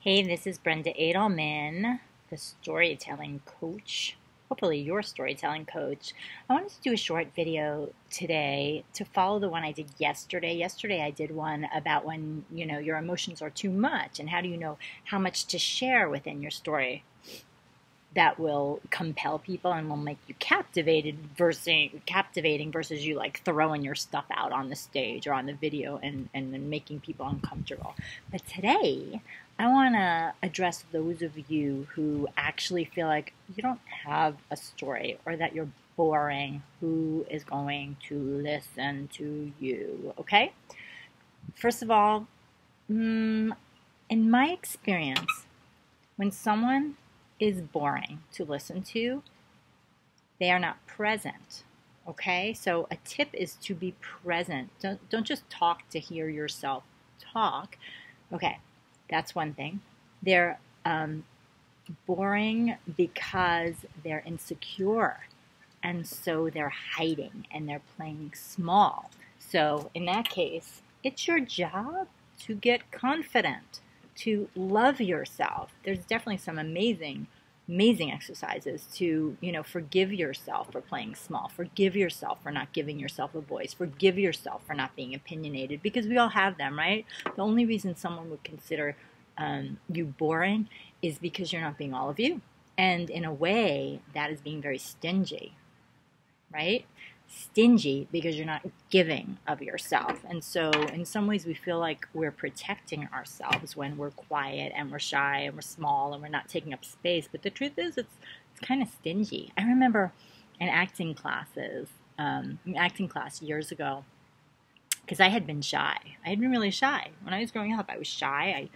Hey, this is Brenda Adelman, the storytelling coach. Hopefully, your storytelling coach. I wanted to do a short video today to follow the one I did yesterday. Yesterday, I did one about when you know your emotions are too much and how do you know how much to share within your story that will compel people and will make you captivated versus captivating versus you like throwing your stuff out on the stage or on the video and, and, and making people uncomfortable. But today I want to address those of you who actually feel like you don't have a story or that you're boring. Who is going to listen to you? Okay? First of all, mm, in my experience, when someone is boring to listen to, they are not present. Okay? So a tip is to be present. Don't, don't just talk to hear yourself talk. Okay that's one thing. They're um, boring because they're insecure. And so they're hiding and they're playing small. So in that case, it's your job to get confident, to love yourself. There's definitely some amazing amazing exercises to you know forgive yourself for playing small. Forgive yourself for not giving yourself a voice. Forgive yourself for not being opinionated because we all have them right? The only reason someone would consider um, you boring is because you're not being all of you. And in a way that is being very stingy right stingy because you're not giving of yourself. And so, in some ways, we feel like we're protecting ourselves when we're quiet and we're shy and we're small and we're not taking up space. But the truth is, it's, it's kind of stingy. I remember in acting classes, um, acting class years ago, because I had been shy. I had been really shy. When I was growing up, I was shy. I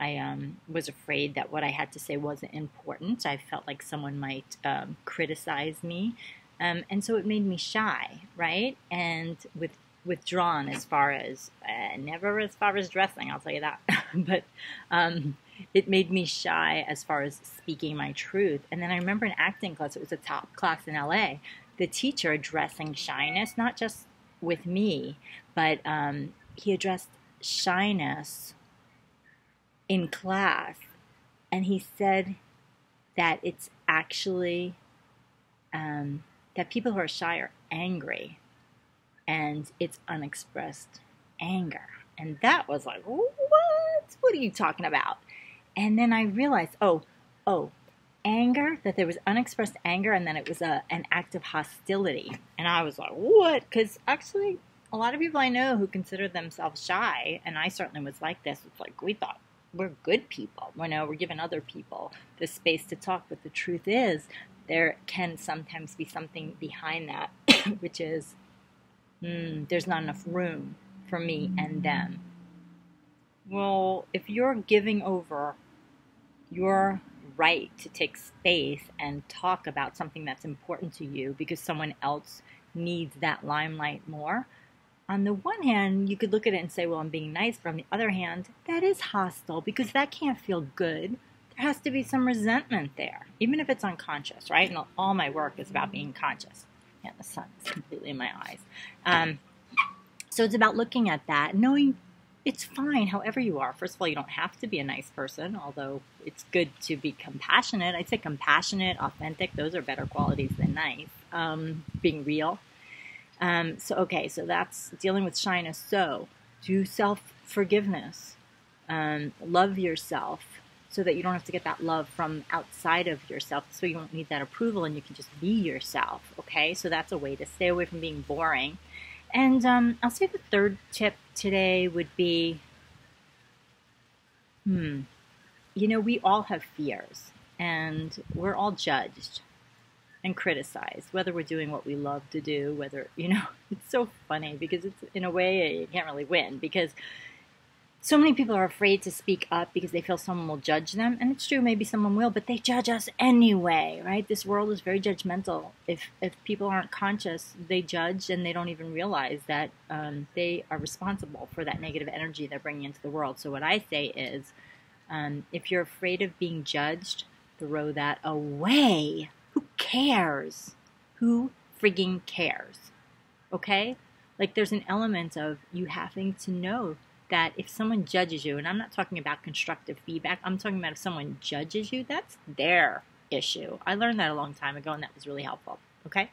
I um, was afraid that what I had to say wasn't important. I felt like someone might um, criticize me. Um, and so it made me shy, right? And with withdrawn as far as uh, never as far as dressing, I'll tell you that. but um, it made me shy as far as speaking my truth. And then I remember in acting class, it was a top class in LA, the teacher addressing shyness, not just with me, but um, he addressed shyness in class. And he said that it's actually um, that people who are shy are angry and it's unexpressed anger. And that was like, what? What are you talking about? And then I realized, oh, oh, anger, that there was unexpressed anger and then it was a, an act of hostility. And I was like, what? Because actually, a lot of people I know who consider themselves shy, and I certainly was like this, it's like we thought we're good people. We know we're giving other people the space to talk, but the truth is there can sometimes be something behind that, which is mm, there's not enough room for me and them. Well, if you're giving over your right to take space and talk about something that's important to you because someone else needs that limelight more, on the one hand, you could look at it and say, well, I'm being nice. But on the other hand, that is hostile because that can't feel good has to be some resentment there, even if it's unconscious, right? And all my work is about being conscious. Yeah, the sun is completely in my eyes. Um, so it's about looking at that, knowing it's fine however you are. First of all, you don't have to be a nice person, although it's good to be compassionate. I'd say compassionate, authentic, those are better qualities than nice. Um, being real. Um, so, okay, so that's dealing with shyness. So, do self forgiveness, um, love yourself, so that you don't have to get that love from outside of yourself. So you don't need that approval and you can just be yourself okay? So that's a way to stay away from being boring. And um, i'll say the third tip today would be hmm you know we all have fears and we're all judged and criticized whether we're doing what we love to do whether you know it's so funny because it's in a way you can't really win because so many people are afraid to speak up because they feel someone will judge them. And it's true, maybe someone will, but they judge us anyway, right? This world is very judgmental. If, if people aren't conscious, they judge and they don't even realize that um, they are responsible for that negative energy they're bringing into the world. So, what I say is um, if you're afraid of being judged, throw that away. Who cares? Who frigging cares? Okay? Like, there's an element of you having to know that if someone judges you, and I'm not talking about constructive feedback, I'm talking about if someone judges you, that's their issue. I learned that a long time ago, and that was really helpful. Okay,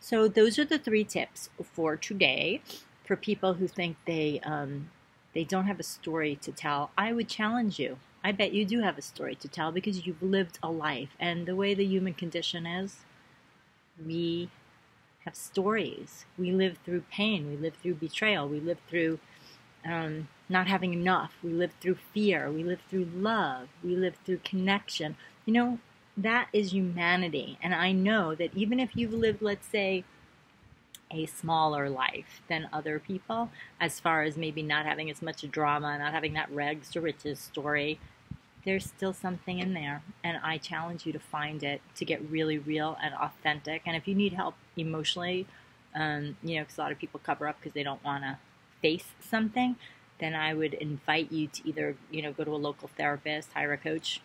so those are the three tips for today for people who think they um, they don't have a story to tell. I would challenge you. I bet you do have a story to tell because you've lived a life, and the way the human condition is, we have stories. We live through pain. We live through betrayal. We live through um, not having enough. We live through fear. We live through love. We live through connection. You know, that is humanity. And I know that even if you've lived, let's say, a smaller life than other people, as far as maybe not having as much drama, not having that rags to riches story, there's still something in there. And I challenge you to find it, to get really real and authentic. And if you need help emotionally, um, you know, because a lot of people cover up because they don't want to face something, then I would invite you to either, you know, go to a local therapist, hire a coach.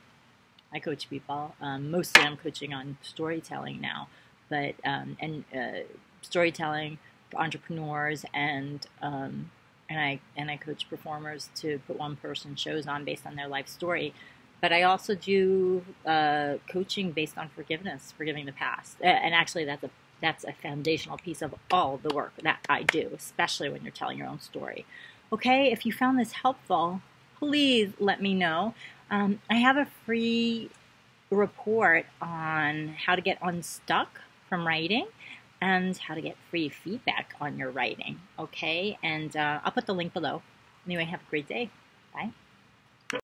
I coach people. Um, mostly I'm coaching on storytelling now, but, um, and uh, storytelling for entrepreneurs and, um, and I, and I coach performers to put one person shows on based on their life story. But I also do uh, coaching based on forgiveness, forgiving the past. And actually, that's a that's a foundational piece of all the work that I do, especially when you're telling your own story. Okay, if you found this helpful, please let me know. Um, I have a free report on how to get unstuck from writing and how to get free feedback on your writing. Okay, and uh, I'll put the link below. Anyway, have a great day. Bye.